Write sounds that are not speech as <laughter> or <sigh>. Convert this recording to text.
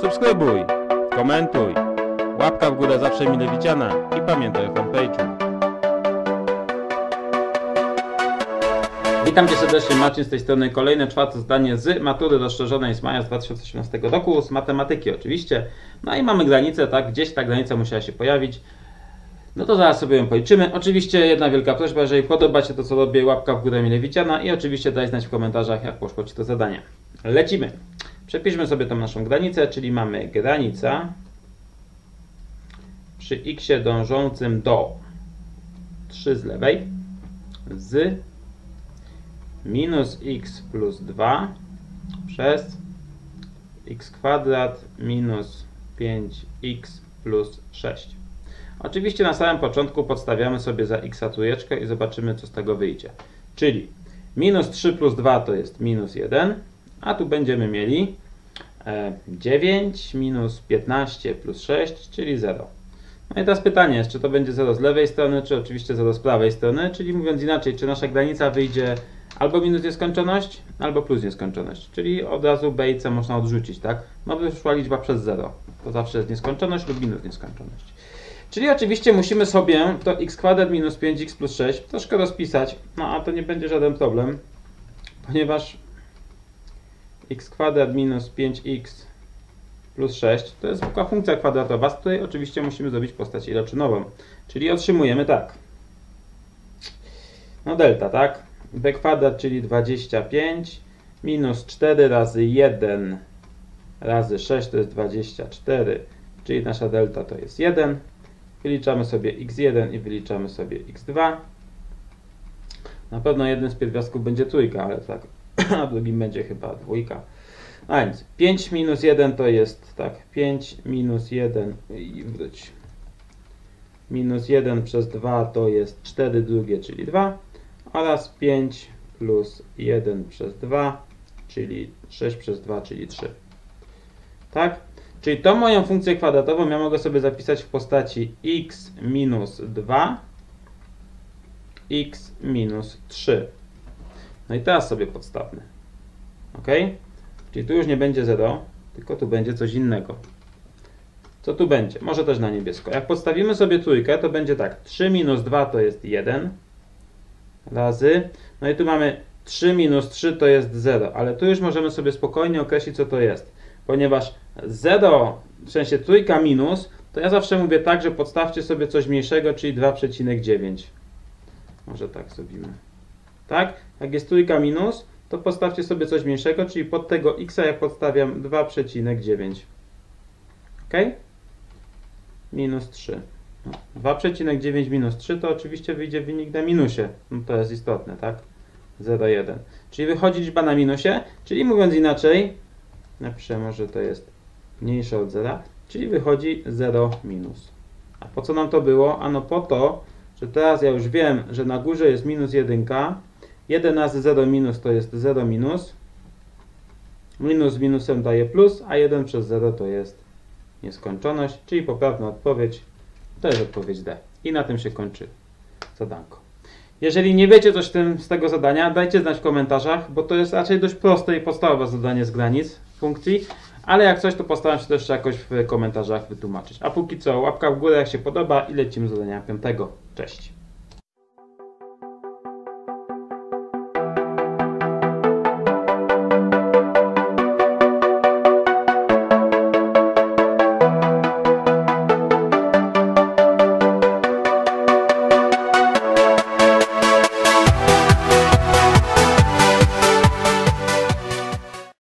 Subskrybuj, komentuj, łapka w górę zawsze mile widziana i pamiętaj o fanpage'u. Witam Cię serdecznie, Marcin z tej strony. Kolejne czwarte zdanie z matury rozszerzonej z maja z 2018 roku, z matematyki oczywiście. No i mamy granicę, tak, gdzieś ta granica musiała się pojawić. No to zaraz sobie ją policzymy. Oczywiście jedna wielka prośba, jeżeli podoba Ci to, co robię, łapka w górę mile widziana i oczywiście daj znać w komentarzach, jak poszło Ci to zadanie. Lecimy. Przepiszmy sobie tą naszą granicę, czyli mamy granica przy x dążącym do 3 z lewej z minus x plus 2 przez x kwadrat minus 5x plus 6. Oczywiście na samym początku podstawiamy sobie za x trójeczkę i zobaczymy co z tego wyjdzie. Czyli minus 3 plus 2 to jest minus 1, a tu będziemy mieli 9 minus 15 plus 6, czyli 0. No i teraz pytanie jest, czy to będzie 0 z lewej strony, czy oczywiście 0 z prawej strony, czyli mówiąc inaczej, czy nasza granica wyjdzie albo minus nieskończoność, albo plus nieskończoność, czyli od razu b i c można odrzucić, tak? No wyszła liczba przez 0, to zawsze jest nieskończoność lub minus nieskończoność. Czyli oczywiście musimy sobie to x kwadrat minus 5x plus 6 troszkę rozpisać, no a to nie będzie żaden problem, ponieważ x kwadrat minus 5x plus 6 to jest zwykła funkcja kwadratowa, z której oczywiście musimy zrobić postać iloczynową. Czyli otrzymujemy tak. No delta, tak? b kwadrat, czyli 25 minus 4 razy 1 razy 6 to jest 24, czyli nasza delta to jest 1. Wyliczamy sobie x1 i wyliczamy sobie x2. Na pewno jeden z pierwiastków będzie trójka, ale tak, <laughs> a drugim będzie chyba dwójka. A więc 5 minus 1 to jest tak, 5 minus 1 i wróć. Minus 1 przez 2 to jest 4 drugie, czyli 2 oraz 5 plus 1 przez 2, czyli 6 przez 2, czyli 3. Tak? Czyli tą moją funkcję kwadratową ja mogę sobie zapisać w postaci x minus 2, x minus 3. No i teraz sobie podstawmy. Ok? Czyli tu już nie będzie 0, tylko tu będzie coś innego. Co tu będzie? Może też na niebiesko. Jak podstawimy sobie trójkę, to będzie tak. 3 minus 2 to jest 1 razy. No i tu mamy 3 minus 3 to jest 0, ale tu już możemy sobie spokojnie określić, co to jest. Ponieważ 0, w sensie trójka minus, to ja zawsze mówię tak, że podstawcie sobie coś mniejszego, czyli 2,9. Może tak zrobimy. Tak? Jak jest trójka minus, to postawcie sobie coś mniejszego, czyli pod tego x ja podstawiam 2,9. Ok? Minus 3. No, 2,9 minus 3 to oczywiście wyjdzie wynik na minusie. No to jest istotne, tak? 0,1. Czyli wychodzi liczba na minusie, czyli mówiąc inaczej, napiszę może to jest mniejsze od 0, czyli wychodzi 0 minus. A po co nam to było? Ano po to, że teraz ja już wiem, że na górze jest minus 1, 1 razy 0 minus to jest 0 minus, minus minusem daje plus, a 1 przez 0 to jest nieskończoność, czyli poprawna odpowiedź to jest odpowiedź D. I na tym się kończy zadanko. Jeżeli nie wiecie coś tym, z tego zadania, dajcie znać w komentarzach, bo to jest raczej dość proste i podstawowe zadanie z granic funkcji, ale jak coś, to postaram się też jakoś w komentarzach wytłumaczyć. A póki co, łapka w górę jak się podoba i lecimy z zadania piątego. Cześć!